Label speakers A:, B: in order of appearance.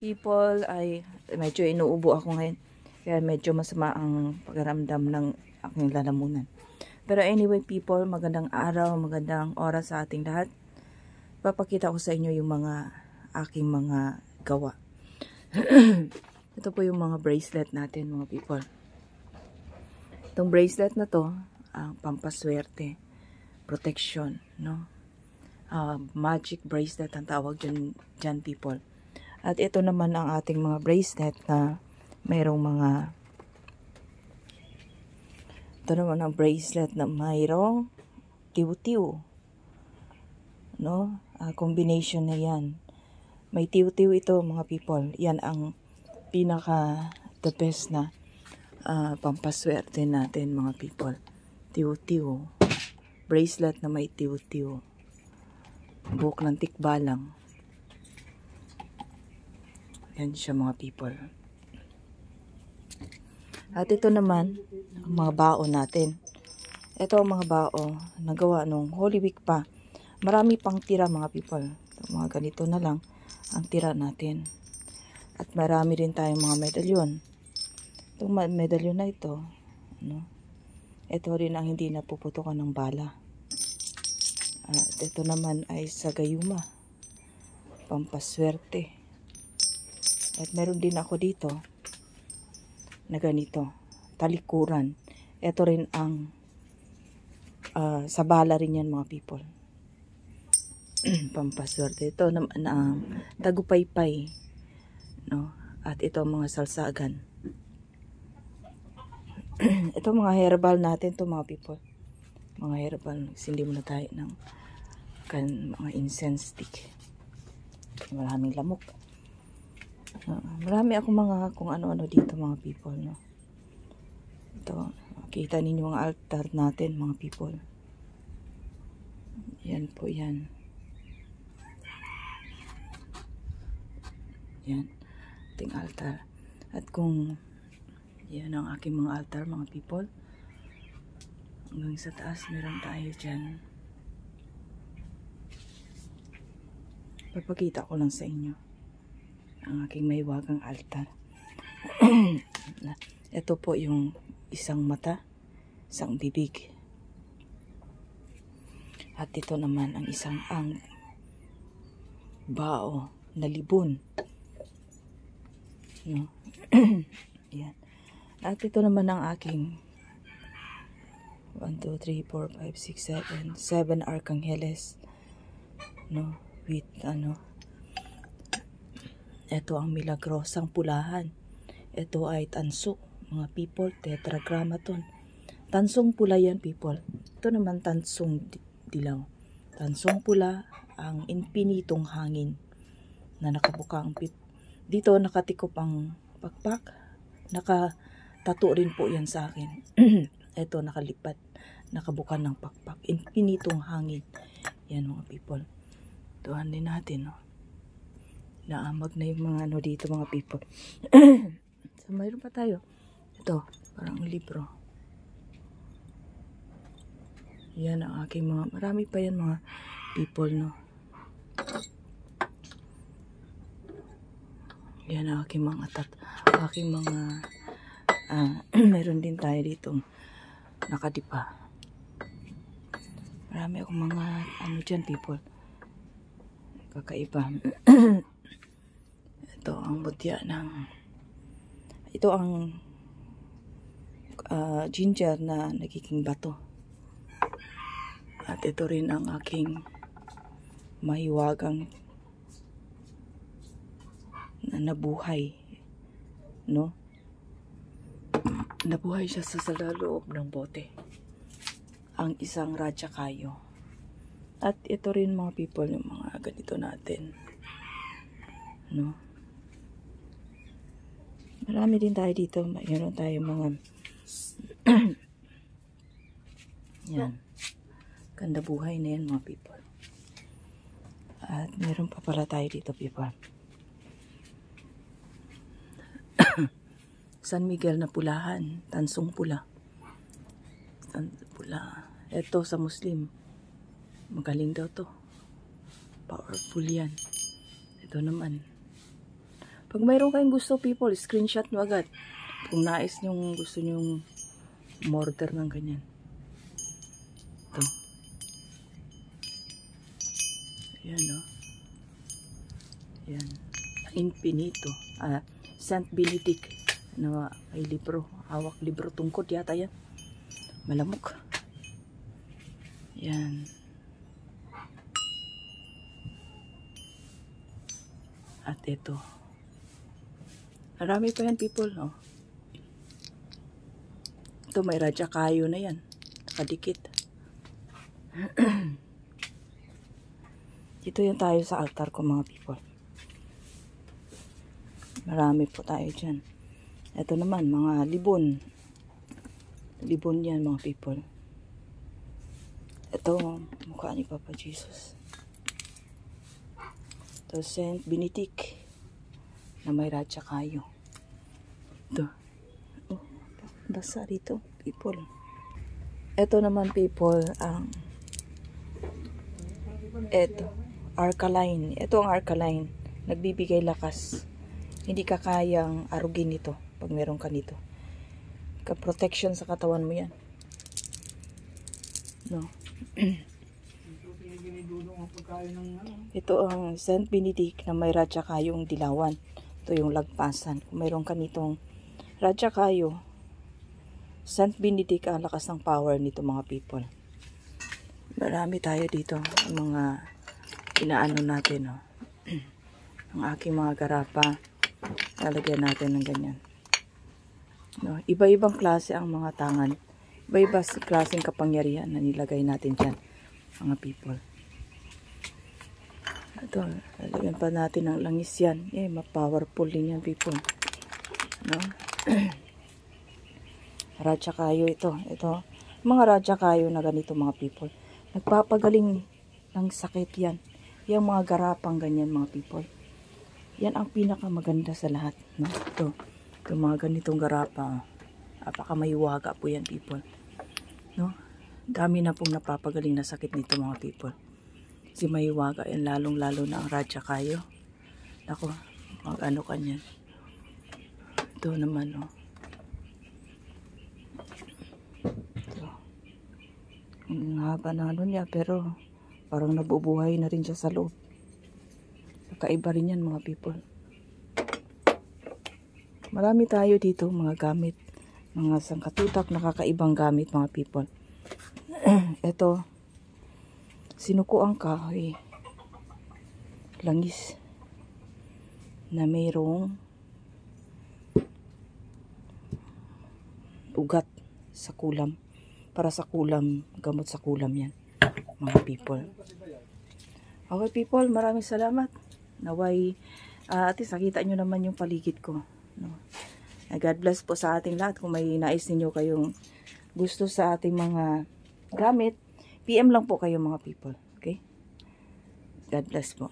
A: people ay medyo inuubo ako ngayon. Kaya medyo masama ang pagramdam ng aking lalamunan. Pero anyway people, magandang araw, magandang oras sa ating lahat. Papakita ko sa inyo yung mga aking mga gawa. Ito po yung mga bracelet natin mga people. Itong bracelet na to, ang pampaswerte, protection, no? Uh, magic bracelet ang tawag dyan, dyan people. At ito naman ang ating mga bracelet na mayroong mga ito naman ang bracelet na mayroong tiw-tiw. No? Uh, combination na yan. May tiw-tiw ito mga people. Yan ang pinaka the best na uh, pampaswerte natin mga people. Tiw-tiw. Bracelet na may tiw-tiw. Buhok ng tikbalang. Yan siya mga people. At ito naman, ang mga bao natin. Ito ang mga bao na gawa nung Holy Week pa. Marami pang tira mga people. Ito, mga ganito na lang ang tira natin. At marami rin tayong mga medalyon. Itong medalyon na ito, ano, ito rin ang hindi napuputukan ng bala. At ito naman ay sa gayuma. Pampaswerte. At meron din ako dito na ganito, talikuran. Ito rin ang uh, sa bala rin yan mga people. Pampaswerte. Ito naman ang tagupaypay. No? At ito mga salsagan. ito mga herbal natin to mga people. Mga herbal. Sindi muna tayo ng kan, mga incense stick. Maraming lamok. Uh, marami akong mga kung ano-ano dito mga people, no. Ito, kita ninyo mga altar natin mga people. Yan po yan. Yan. Ating altar. At kung yan ang aking mga altar mga people. Hanggang sa taas meron tayo dyan. Papakita ko lang sa inyo ang aking may wagang altar. Ito po yung isang mata, isang bibig. At ito naman ang isang ang bao na libon. No? Yan. At ito naman ang aking 1, 2, 3, 4, 5, 6, 7 7 arcangheles no with ano ito ang milagrosang pulahan. Ito ay tanso, mga people, tetragrammaton. Tansong pula yan, people. Ito naman tansong dilaw. Tansong pula, ang infinitong hangin na nakabuka ang pip. Dito nakatikop ang pakpak. Nakatato rin po yan sa akin. ito nakalipat. Nakabuka ng pakpak. Infinitong hangin. Yan mga people. Tuhan din natin, no? Naamag na yung mga ano dito mga people. so mayroon pa tayo. Ito, parang libro. Yan ang aking mga, marami pa yan mga people no. Yan ang aking mga tat, aking mga, uh, meron din tayo dito nakadipa. Marami akong mga, ano dyan people. Kakaiba. ang butya ng ito ang uh, ginger na nagiging bato. At ito rin ang aking mahiwagang na nabuhay no? Nabuhay siya sa, sa loob ng bote. Ang isang radya kayo. At ito rin mga people yung mga ganito natin no Marami din tayo dito. Mayroon tayo mga yan. Ganda buhay na yan mga people. At meron pa pala tayo dito people. San Miguel na pulahan. Tansong pula. San pula. Ito sa Muslim. Magaling daw to. Powerful yan. Ito naman. Pag mayroon kayong gusto people, screenshot nyo agad. Kung nais nyo gusto nyo order ng ganyan. Ito. Ayan o. Ayan. Infinito. Ah, Saint Benedict na ay libro. Hawak libro tungkod yata yan. Malamok. Yan. At ito. Marami pa yan people, no? Ito may radya kayo na yan. Nakadikit. Dito yan tayo sa altar ko mga people. Marami po tayo dyan. Ito naman, mga libon. Libon yan mga people. Ito, mukha ni Papa Jesus. Ito, Saint Benedict na may radya kayo. Ito. Oh, basa rito, people. Ito naman, people, ang ito, alkaline. Ito ang alkaline. Nagbibigay lakas. Hindi ka kayang arugin ito pag meron ka nito. Ka-protection sa katawan mo yan. No. Ito ang Saint Benedict na may radya kayong dilawan. Ito yung lagpasan. Kung mayroon ka nitong radya kayo, Saint Benedict ang lakas ng power nito mga people. Marami tayo dito. Ang mga inaano natin. Oh. ang aking mga garapa. Lalagyan natin ng ganyan. No, iba-ibang klase ang mga tangan. Iba-iba klaseng kapangyarihan na nilagay natin dyan, mga people. Ito, lalagyan pa natin ng langis yan. Eh, ma-powerful din yan, people. No? radya kayo ito. Ito, mga radya kayo na ganito, mga people. Nagpapagaling ng sakit yan. Yung mga garapang ganyan, mga people. Yan ang pinakamaganda sa lahat. No? Ito, ito mga ganitong garapa. Apaka mahiwaga po yan, people. No? Dami na pong napapagaling na sakit nito, mga people. Si mahiwaga yan, lalong-lalo na ang radya kayo. Ako, mag-ano ka niyan. Ito naman, no. Ito. Haba na ano niya, pero parang nabubuhay na rin siya sa loob. Kakaiba rin yan, mga people. Marami tayo dito, mga gamit. Mga sangkatutak, nakakaibang gamit, mga people. Ito, sinuko ang kahoy. Langis na mayroong ugat sa kulam. Para sa kulam, gamot sa kulam yan, mga people. Okay people, maraming salamat. Naway, uh, at least nakita nyo naman yung paligid ko. No? God bless po sa ating lahat. Kung may nais ninyo kayong gusto sa ating mga gamit, PM lang po kayo mga people. Okay? God bless po.